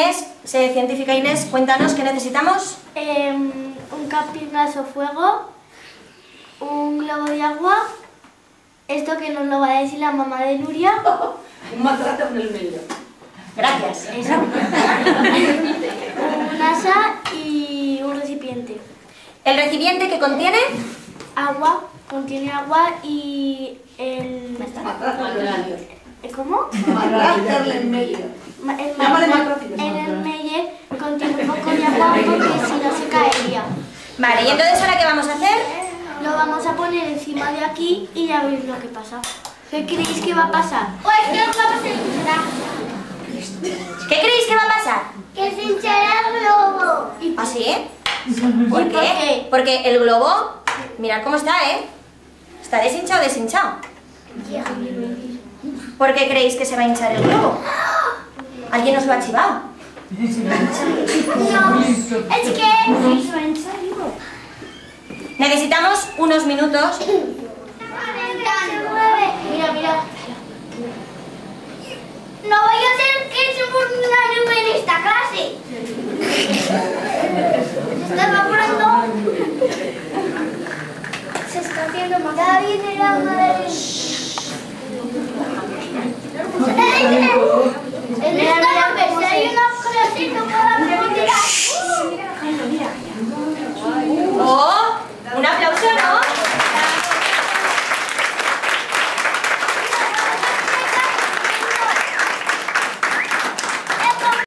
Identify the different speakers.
Speaker 1: Inés, científica Inés, cuéntanos qué necesitamos.
Speaker 2: Em, un capingazo fuego, un globo de agua, esto que nos lo va a decir la mamá de Nuria.
Speaker 3: Un maltrato en el medio.
Speaker 1: Gracias.
Speaker 2: Eso. un asa y un recipiente.
Speaker 1: El recipiente que contiene
Speaker 2: Agua, contiene agua y el...
Speaker 3: Maltrato en el medio.
Speaker 2: ¿Cómo?
Speaker 3: Maltrato en el medio.
Speaker 2: El medio contiene un poco de agua porque si no se caería.
Speaker 1: Vale, y entonces ahora qué vamos a hacer?
Speaker 2: Lo vamos a poner encima de aquí y ya veis lo que pasa. ¿Qué creéis que va a pasar?
Speaker 4: Pues que os vamos a hinchar.
Speaker 1: ¿Qué creéis que va a pasar?
Speaker 4: Que se hinchará el globo.
Speaker 1: ¿Ah, sí? ¿Por
Speaker 2: ¿Y
Speaker 1: qué?
Speaker 2: por qué?
Speaker 1: Porque el globo, mirad cómo está, ¿eh? ¿Está deshinchado o deshinchado? ¿Por qué creéis que se va a hinchar el globo? ¿Alguien os lo ha chivado?
Speaker 4: No, es que...
Speaker 1: Necesitamos unos minutos.
Speaker 2: Mira, mira.
Speaker 4: No vaya a ser que somos una nube en esta clase. Se está evaporando. Se está haciendo más. Viene la madre. En esta nube, si hay una clase, no puedo preguntar.